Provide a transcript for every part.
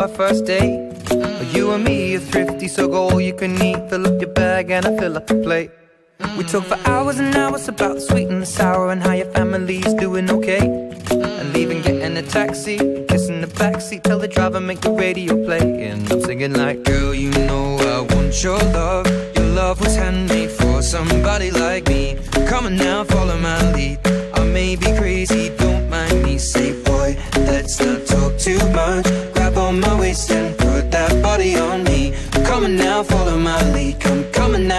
our first date. You and me are thrifty, so go all you can eat. Fill up your bag and I fill up the plate. We talk for hours and hours about the sweet and the sour and how your family's doing okay. And leaving, getting a taxi, kissing the backseat, tell the driver make the radio play. And I'm singing like, girl, you know I want your love.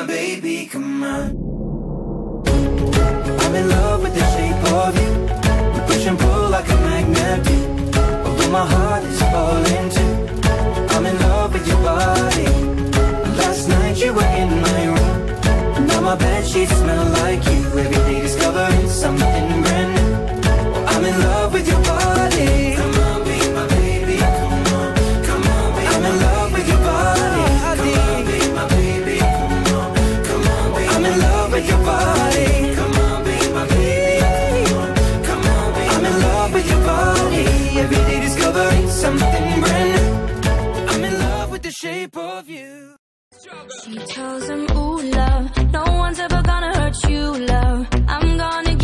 My baby, come on. I'm in love with the shape of you. We push and pull like a magnet shape of you. She tells him, ooh, love, no one's ever gonna hurt you, love. I'm gonna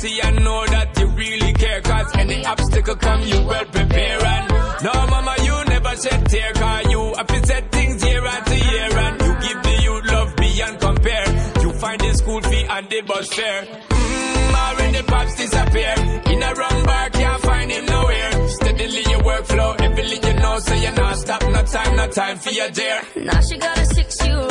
see and know that you really care. Cause any obstacle come, you well prepare. And no, mama, you never shed tear. Cause you have to set things year after year. And you give the youth love beyond compare. You find the school fee and the bus fare. Mmm, already pops disappear. In a wrong bar, can't find him nowhere. Steadily your workflow, everything you know, so you're not stop. No time, no time for your dear. Now she got a six-year-old